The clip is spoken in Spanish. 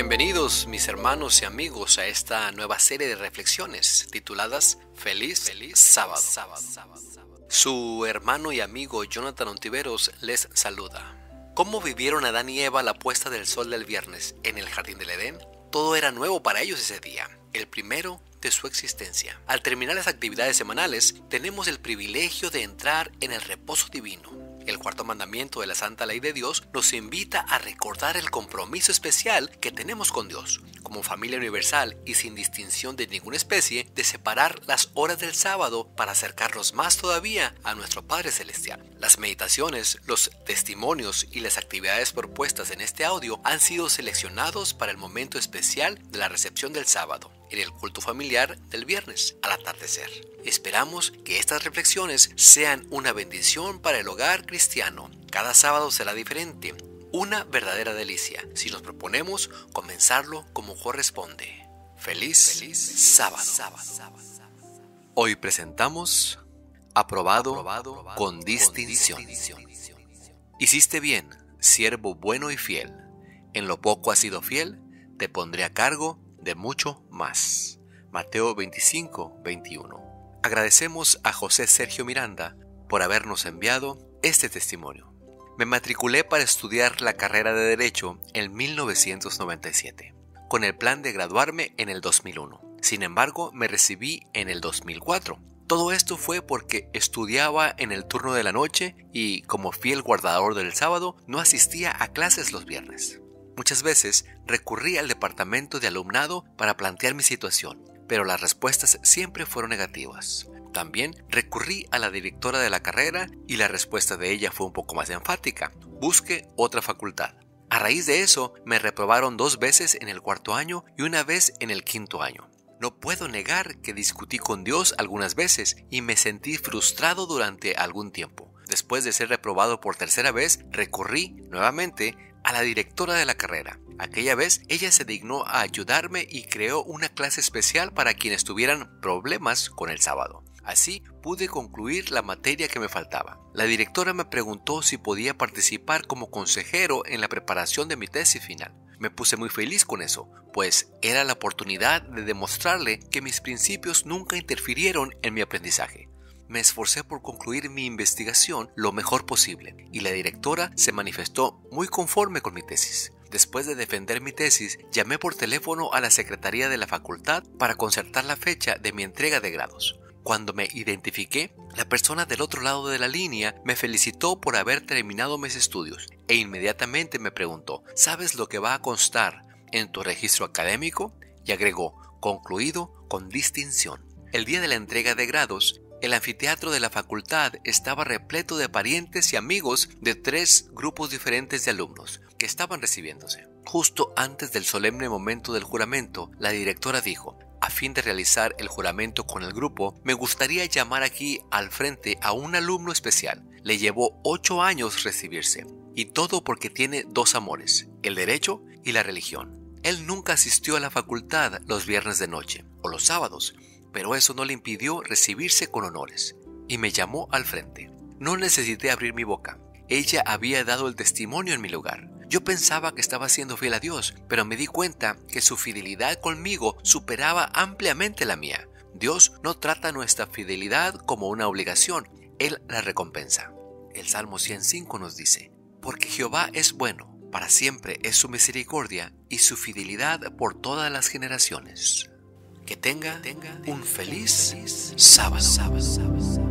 Bienvenidos mis hermanos y amigos a esta nueva serie de reflexiones tituladas Feliz, Feliz Sábado. Su hermano y amigo Jonathan Ontiveros les saluda. ¿Cómo vivieron Adán y Eva la puesta del sol del viernes en el jardín del Edén? Todo era nuevo para ellos ese día, el primero de su existencia. Al terminar las actividades semanales, tenemos el privilegio de entrar en el reposo divino el cuarto mandamiento de la santa ley de Dios nos invita a recordar el compromiso especial que tenemos con Dios, como familia universal y sin distinción de ninguna especie, de separar las horas del sábado para acercarnos más todavía a nuestro Padre Celestial. Las meditaciones, los testimonios y las actividades propuestas en este audio han sido seleccionados para el momento especial de la recepción del sábado en el culto familiar del viernes al atardecer. Esperamos que estas reflexiones sean una bendición para el hogar cristiano. Cada sábado será diferente, una verdadera delicia si nos proponemos comenzarlo como corresponde. Feliz, Feliz sábado. Hoy presentamos aprobado, con, distinción. Hiciste bien, siervo bueno y fiel. En lo poco has sido fiel, te pondré a cargo de mucho más. Mateo 25, 21. Agradecemos a José Sergio Miranda por habernos enviado este testimonio. Me matriculé para estudiar la carrera de Derecho en 1997, con el plan de graduarme en el 2001. Sin embargo, me recibí en el 2004. Todo esto fue porque estudiaba en el turno de la noche y, como fiel guardador del sábado, no asistía a clases los viernes. Muchas veces recurrí al departamento de alumnado para plantear mi situación, pero las respuestas siempre fueron negativas. También recurrí a la directora de la carrera y la respuesta de ella fue un poco más enfática. Busque otra facultad. A raíz de eso, me reprobaron dos veces en el cuarto año y una vez en el quinto año. No puedo negar que discutí con Dios algunas veces y me sentí frustrado durante algún tiempo. Después de ser reprobado por tercera vez, recurrí nuevamente a la directora de la carrera. Aquella vez ella se dignó a ayudarme y creó una clase especial para quienes tuvieran problemas con el sábado. Así pude concluir la materia que me faltaba. La directora me preguntó si podía participar como consejero en la preparación de mi tesis final. Me puse muy feliz con eso, pues era la oportunidad de demostrarle que mis principios nunca interfirieron en mi aprendizaje me esforcé por concluir mi investigación lo mejor posible y la directora se manifestó muy conforme con mi tesis. Después de defender mi tesis, llamé por teléfono a la Secretaría de la Facultad para concertar la fecha de mi entrega de grados. Cuando me identifiqué, la persona del otro lado de la línea me felicitó por haber terminado mis estudios e inmediatamente me preguntó, ¿sabes lo que va a constar en tu registro académico? Y agregó, concluido con distinción. El día de la entrega de grados, el anfiteatro de la facultad estaba repleto de parientes y amigos de tres grupos diferentes de alumnos que estaban recibiéndose. Justo antes del solemne momento del juramento, la directora dijo, fin de realizar el juramento con el grupo, me gustaría llamar aquí al frente a un alumno especial. Le llevó ocho años recibirse, y todo porque tiene dos amores, el derecho y la religión. Él nunca asistió a la facultad los viernes de noche o los sábados, pero eso no le impidió recibirse con honores, y me llamó al frente. No necesité abrir mi boca. Ella había dado el testimonio en mi lugar. Yo pensaba que estaba siendo fiel a Dios, pero me di cuenta que su fidelidad conmigo superaba ampliamente la mía. Dios no trata nuestra fidelidad como una obligación, Él la recompensa. El Salmo 105 nos dice, Porque Jehová es bueno, para siempre es su misericordia y su fidelidad por todas las generaciones. Que tenga un feliz sábado.